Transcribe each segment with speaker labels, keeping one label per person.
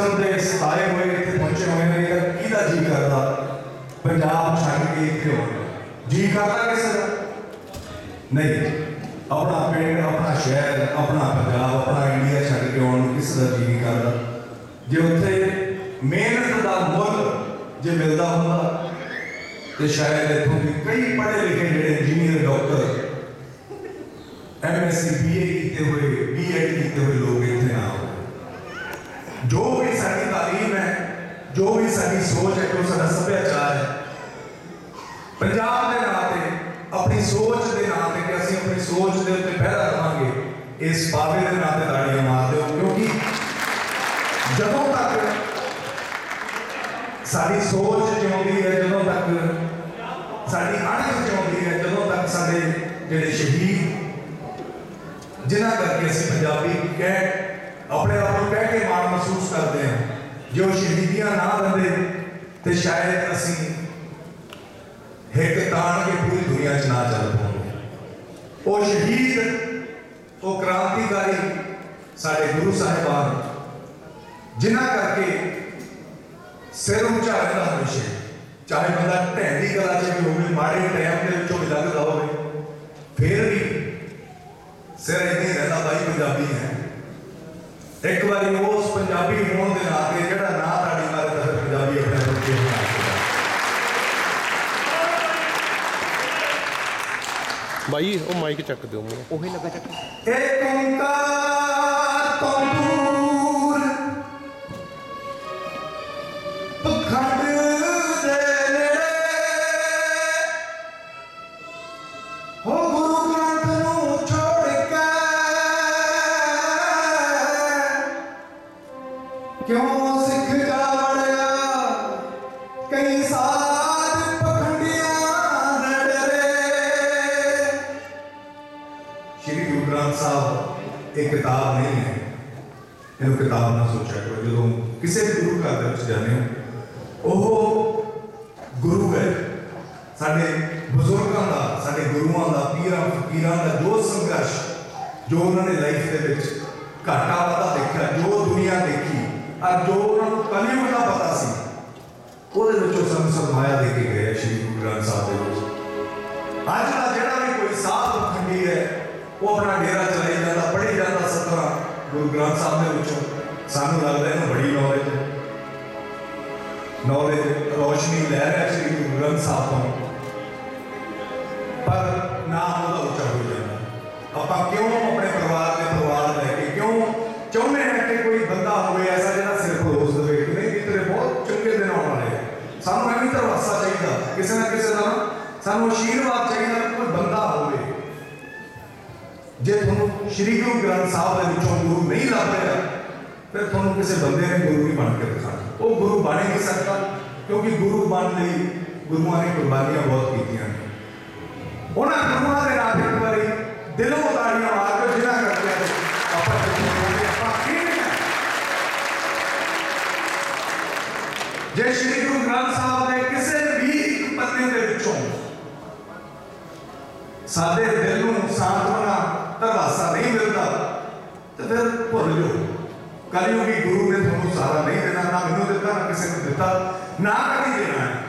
Speaker 1: System ਦੇ ਸਤਾਏ ਹੋਏ ਇੱਥੇ ਪਹੁੰਚੇ ਹੋਏ ਨੇ ਤਾਂ ਕਿਹਦਾ ਜੀ ਕਰਦਾ ਪੰਜਾਬ ਛੱਡ ਕੇ ਇੱਥੇ ਆਉਣ ਦਾ? ਜੀ ਕਰਦਾ ਕਿਸੇ ਦਾ ਨਹੀਂ ਆਪਣਾ ਪਿੰਡ ਆਪਣਾ ਸ਼ਹਿਰ ਆਪਣਾ ਪੰਜਾਬ ਆਪਣਾ ਇੰਡੀਆ ਛੱਡ ਕੇ ਆਉਣ ਨੂੰ ਕਿਸੇ ਦਾ ਜੀ ਨਹੀਂ ਕਰਦਾ ਜੇ ਉੱਥੇ ਮਿਹਨਤ ਦਾ ਮੁੱਲ ਜੇ ਮਿਲਦਾ ਹੁੰਦਾ ਤੇ ਸ਼ਾਇਦ ਇੱਥੋਂ ਦੇ ਕਈ ਪੜ੍ਹੇ ਲਿਖੇ ਜਿਹੜੇ ਇੰਜੀਨੀਅਰ ਡਾਕਟਰ ਐਮਐਸਸੀ ਬੀਏ ਕੀਤੇ ਹੋਏ ਬੀਐਡ ਕੀਤੇ ਹੋਏ ਲੋਕ ਇੱਥੇ ਨਾ ਆਉਣ ਜੋ ਵੀ ਸਾਡੀ ਤਾਲੀਮ ਹੈ ਜੋ ਵੀ ਸਾਡੀ ਸੋਚ ਹੈ ਜੋ ਸਾਡਾ ਸੱਭਿਆਚਾਰ ਹੈ ਪੰਜਾਬ ਦੇ ਨਾਂ ਤੇ ਆਪਣੀ ਸੋਚ ਦੇ ਨਾਂ ਤੇ ਕਿ ਅਸੀਂ ਆਪਣੀ ਸੋਚ ਦੇ ਉੱਤੇ ਪਹਿਰਾ ਰਵਾਂਗੇ ਇਸ ਬਾਬੇ ਦੇ ਨਾਂ ਤੇ ਤਾੜੀਆਂ ਮਾਰ ਦਿਓ ਕਿਉਂਕਿ ਜਦੋਂ ਤੱਕ ਸਾਡੀ ਸੋਚ ਜਿਉਂਦੀ ਹੈ ਜਦੋਂ ਤੱਕ ਸਾਡੀ ਅਣਖ ਜਿਉਂਦੀ ਹੈ ਜਦੋਂ ਤੱਕ ਸਾਡੇ ਜਿਹੜੇ ਸ਼ਹੀਦ ਜਿਨ੍ਹਾਂ ਕਰਕੇ ਅਸੀਂ ਪੰਜਾਬੀ ਕਹਿ ਆਪਣੇ ਆਪ ਨੂੰ ਕਹਿ ਕੇ ਮਾਣ ਮਹਿਸੂਸ ਕਰਦੇ ਹਾਂ ਜੋ ਸ਼ਹੀਦੀਆਂ ਨਾ ਦਿੰਦੇ ਤੇ ਸ਼ਾਇਦ ਅਸੀਂ ਹਿੱਕ ਤਾਣ ਕੇ ਪੂਰੀ ਦੁਨੀਆ 'ਚ ਨਾ ਚੱਲ ਪਾਉਂਦੇ ਉਹ ਸ਼ਹੀਦ ਉਹ ਕ੍ਰਾਂਤੀਕਾਰੀ ਸਾਡੇ ਗੁਰੂ ਸਾਹਿਬਾਨ ਜਿਨ੍ਹਾਂ ਕਰਕੇ ਸਿਰ ਉੱਚਾ ਰਹਿੰਦਾ ਹਮੇਸ਼ਾ ਚਾਹੇ ਬੰਦਾ ਢੈਂਦੀ ਕਲਾ 'ਚ ਵੀ ਹੋਵੇ ਮਾੜੇ ਟਾਈਮ ਦੇ ਵਿੱਚੋਂ ਵੀ ਲੰਘਦਾ ਹੋਵੇ ਫਿਰ ਵੀ ਸਿਰ ਇੱਥੇ ਹੀ ਰਹਿੰਦਾ ਬਾਈ ਪੰਜਾਬੀ ਹੈ ਇੱਕ ਵਾਰੀ ਉਸ ਪੰਜਾਬੀ ਹੋਣ ਦੇ ਨਾਤੇ ਜਿਹੜਾ ਨਾਂ ਤੁਹਾਡੀ ਮਾਰੇ ਤਾਂ ਫਿਰ ਪੰਜਾਬੀ ਆਪਣੇ ਬੱਚੇ ਨੂੰ
Speaker 2: ਬਾਈ ਉਹ ਮਾਈਕ ਚੱਕ ਦਿਓ ਮੈਨੂੰ।
Speaker 3: ਉਹੀ ਲੱਗਾ ਚੱਕ।
Speaker 1: ਏਕ ਓੰਕਾਰ ਤੋਂ ਇਹ ਕਿਤਾਬ ਨਹੀਂ ਹੈ। ਇਹਨੂੰ ਕਿਤਾਬ ਨਾ ਸੋਚਿਆ ਕਰੋ। ਜਦੋਂ ਕਿਸੇ ਵੀ ਗੁਰੂ ਘਰ ਦੇ ਵਿੱਚ ਜਾਂਦੇ ਹੋ, ਉਹ ਗੁਰੂ ਹੈ। ਸਾਡੇ ਬਜ਼ੁਰਗਾਂ ਦਾ, ਸਾਡੇ ਗੁਰੂਆਂ ਦਾ, ਪੀਰਾਂ, ਫਕੀਰਾਂ ਦਾ ਜੋ ਸੰਘਰਸ਼, ਜੋ ਉਹਨਾਂ ਨੇ ਲਾਈਫ ਦੇ ਵਿੱਚ ਘਾਟਾ ਵਾਧਾ ਦੇਖਿਆ, ਜੋ ਦੁਨੀਆ ਦੇਖੀ, ਔਰ ਜੋ ਉਹਨਾਂ ਨੂੰ ਕਲਯੁਗ ਦਾ ਪਤਾ ਸੀ, ਉਹਦੇ ਵਿੱਚੋਂ ਸਾਨੂੰ ਸਰਮਾਇਆ ਦੇ ਕੇ ਗਏ ਸ਼੍ਰੀ ਗੁਰੂ ਗ੍ਰੰਥ ਸਾਹਿਬ ਦੇ ਵਿੱਚ। ਅੱਜ ਦਾ ਜਿਹੜਾ ਵੀ ਕੋਈ ਸਾਧ ਪਖੰਡੀ ਹੈ, ਉਹ ਆਪਣਾ ਡੇਰਾ ਚਲਾਈ ਜਾਂਦਾ ਪੜ੍ਹੀ ਜਾਂਦਾ ਸਤਰਾ ਗੁਰੂ ਗ੍ਰੰਥ ਸਾਹਿਬ ਦੇ ਵਿੱਚੋਂ ਸਾਨੂੰ ਲੱਗਦਾ ਇਹਨੂੰ ਬੜੀ ਨੌਲੇਜ ਹੈ ਨੌਲੇਜ ਰੋਸ਼ਨੀ ਲੈ ਰਿਹਾ ਸ਼੍ਰੀ ਗੁਰੂ ਗ੍ਰੰਥ ਸਾਹਿਬ ਤੋਂ ਪਰ ਨਾਮ ਉਹਦਾ ਉੱਚਾ ਹੋ ਜਾਂਦਾ ਆਪਾਂ ਕਿਉਂ ਆਪਣੇ ਪਰਿਵਾਰ ਦੇ ਪਰਿਵਾਰ ਲੈ ਕੇ ਕਿਉਂ ਚਾਹੁੰਦੇ ਹਾਂ ਕਿ ਕੋਈ ਬੰਦਾ ਹੋਵੇ ਐਸਾ ਜਿਹੜਾ ਸਿਰ ਖਲੋਸ ਦੇਵੇ ਕਿ ਨਹੀਂ ਵੀ ਤੇਰੇ ਬਹੁਤ ਚੰਗੇ ਦਿਨ ਆਉਣ ਵਾਲੇ ਆ। ਸਾਨੂੰ ਐਵੇਂ ਤਰਵਾਸਾ ਚਾਹੀਦਾ ਕਿਸੇ ਨਾ ਕਿਸੇ ਦਾ ਨਾ ਸਾਨੂੰ ਆਸ਼ੀਰਵਾਦ ਚਾਹੀਦਾ ਕਿ ਕੋਈ ਬੰਦਾ ਹੋਵੇ ਜੇ ਤੁਹਾਨੂੰ ਸ਼੍ਰੀ ਗੁਰੂ ਗ੍ਰੰਥ ਸਾਹਿਬ ਦੇ ਵਿੱਚੋਂ ਗੁਰੂ ਨਹੀਂ ਲੱਭ ਰਿਹਾ ਫਿਰ ਤੁਹਾਨੂੰ ਕਿਸੇ ਬੰਦੇ ਨੇ ਗੁਰੂ ਨਹੀਂ ਬਣ ਕੇ ਦਿਖਾਣਾ ਉਹ ਗੁਰੂ ਬਣ ਨਹੀਂ ਸਕਦਾ, ਕਿਉਂਕਿ ਗੁਰੂ ਬਣ ਲਈ ਗੁਰੂਆਂ ਨੇ ਕੁਰਬਾਨੀਆਂ ਬਹੁਤ ਕੀਤੀਆਂ ਉਹਨਾਂ ਗੁਰੂਆਂ ਦੇ ਨਾਮ ਇੱਕ ਵਾਰੀ ਦਿਲੋਂ ਤਾੜੀਆਂ ਮਾਰ ਕੇ ਜਿਨ੍ਹਾਂ ਕਰਕੇ ਆਪਾਂ ਆਪਾਂ ਕਿਹਨੇ ਜੇ ਸ਼੍ਰੀ ਗੁਰੂ ਗ੍ਰੰਥ ਸਾਹਿਬ ਦੇ ਕਿਸੇ ਵੀ ਇੱਕ ਦੇ ਵਿੱਚੋਂ ਸਾਡੇ ਤੇ ਫਿਰ ਭੁੱਲ ਜਾਓ ਕਲਯੁਗੀ ਗੁਰੂ ਨੇ ਤੁਹਾਨੂੰ ਸਾਰਾ ਨਹੀਂ ਦੇਣਾ ਨਾ ਮੈਨੂੰ ਦਿੱਤਾ ਨਾ ਕਿਸੇ ਨੂੰ ਦਿੱਤਾ ਨਾ ਕਦੀ ਦੇਣਾ ਹੈ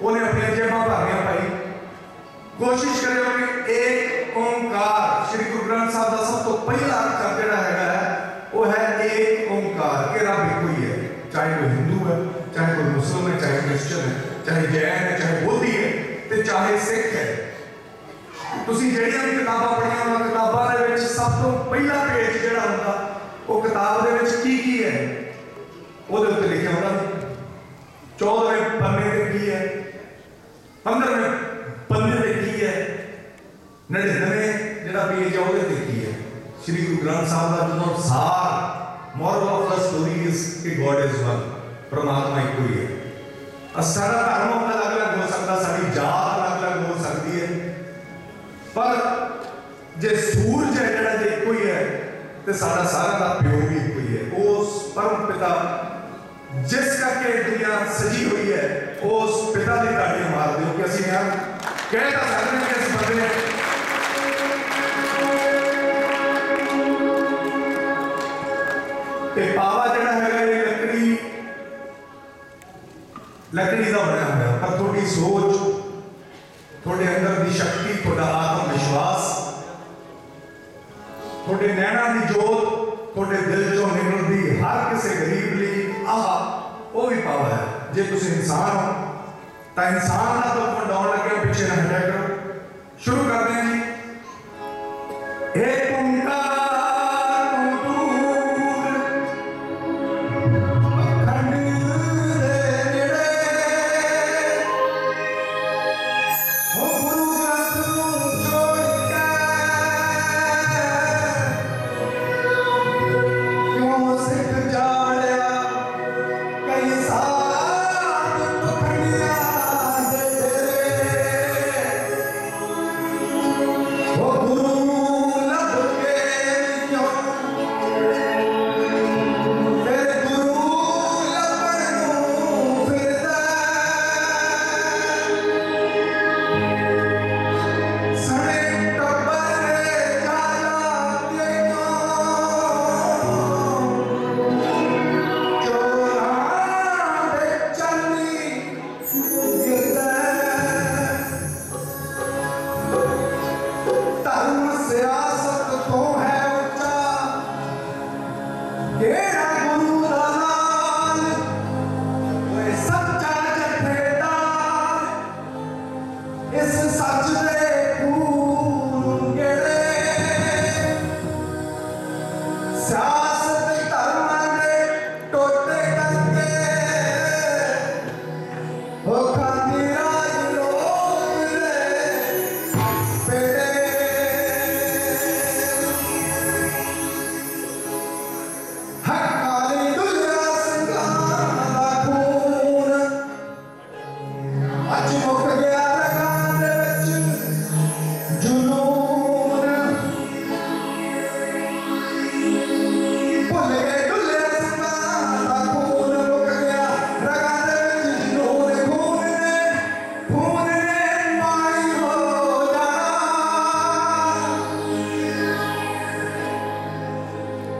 Speaker 1: ਉਹਨੇ ਆਪਣੀਆਂ ਜੇਬਾਂ ਭਰੀਆਂ ਭਾਈ ਕੋਸ਼ਿਸ਼ ਕਰਿਓ ਕਿ ਏਕ ਓੰਕਾਰ ਸ੍ਰੀ ਗੁਰੂ ਗ੍ਰੰਥ ਸਾਹਿਬ ਦਾ ਸਭ ਤੋਂ ਪਹਿਲਾ ਅੱਖਰ ਜਿਹੜਾ ਹੈਗਾ ਹੈ ਉਹ ਹੈ ਏਕ ਓੰਕਾਰ ਕਿ ਰੱਬ ਇੱਕੋ ਹੀ ਹੈ ਚਾਹੇ ਕੋਈ ਹਿੰਦੂ ਹੈ ਚਾਹੇ ਕੋਈ ਮੁਸਲਮਾਨ ਹੈ ਚਾਹੇ ਕ੍ਰਿਸਚਨ ਹੈ ਚਾਹੇ ਜੈਨ ਹੈ ਚਾਹੇ ਬੋਧੀ ਹੈ ਤੇ ਚਾਹੇ ਸਿੱਖ ਹੈ ਤੁਸੀਂ ਜਿਹੜੀਆਂ ਵੀ ਕਿਤਾਬਾਂ ਪੜ੍ਹੀਆਂ ਉਹਨਾਂ ਕਿਤਾਬਾਂ ਦੇ ਵਿੱਚ ਸਭ ਤੋਂ ਪਹਿਲਾ ਪੇਜ ਹੈ। ਉਹਦੇ ਉੱਤੇ ਲਿਖਿਆ ਹੁੰਦਾ 14ਵੇਂ ਪੰਨੇ ਤੇ ਕੀ ਹੈ? 15ਵੇਂ ਪੰਨੇ ਤੇ ਕੀ ਹੈ? 99ਵੇਂ ਜਿਹੜਾ ਪੇਜ ਹੈ ਉਹਦੇ ਤੇ ਕੀ ਹੈ? ਸ੍ਰੀ ਗੁਰੂ ਗ੍ਰੰਥ ਸਾਹਿਬ ਦਾ ਜਦੋਂ ਸਾਰ moral of the story is ਕਿ ਗੋਡ ਇਜ਼ ਵਨ ਪਰਮਾਤਮਾ ਇੱਕੋ ਹੀ ਹੈ। ਅ ਧਰਮ ਅਲੱਗ-ਅਲੱਗ ਹੋ ਸਕਦਾ, ਸਾਡੀ ਜਾਤ ਅਲੱਗ-ਅਲੱਗ ਹੋ ਸਕਦੀ ਹੈ। ਪਰ ਜੇ ਸੂਰਜ ਹੈ ਜਿਹੜਾ, ਜੇ ਇੱਕੋ ਹੀ ਹੈ, ਤੇ ਸਾਡਾ ਸਾਰਾ ਦਾ ਪਿਓ ਵੀ ਇੱਕੋ ਹੀ ਹੈ। ਉਸ ਪਰਮ ਪਿਤਾ ਜਿਸ ਕਰਕੇ ਦੁਨੀਆ ਸਜੀ ਹੋਈ ਹੈ, ਉਸ ਪਿਤਾ ਦੇ ਢਾਡੇ ਮਾਰ ਦਿਓ ਕਿ ਅਸੀਂ ਯਾਰ ਕਹਿ ਸਕਦੇ ਕਿ ਇਸ ਬੰਦੇ ਨੇ ਤੇ ਪਾਵਾ ਜਿਹੜਾ ਹੈਗਾ ਇਹ ਲੱਕੜੀ ਲੱਕੜੀ ਦਾ ਬਣਿਆ ਹੋਇਆ, ਪਰ ਤੁਹਾਡੀ ਸੋਚ, ਤੁਹਾਡੇ ਅੰਦਰ ਦੀ ਸ਼ਕਤੀ, ਤੁਹਾਡਾ ਆਤਮ ਵਿਸ਼ਵਾਸ, ਤੁਹਾਡੇ ਨੈਣਾਂ ਦੀ ਜੋਤ ਤੁਹਾਡੇ ਦਿਲ ਚੋਂ ਨਿਕਲਦੀ ਹਰ ਕਿਸੇ ਗਰੀਬ ਲਈ ਆਹ ਉਹ ਵੀ ਪਾਵਰ ਹੈ। ਜੇ ਤੁਸੀਂ ਇਨਸਾਨ ਹੋ, ਤਾਂ ਇਨਸਾਨ ਦਾ ਦੁੱਖ ਵੰਡਾਉਣ ਲੱਗੇ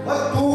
Speaker 1: What?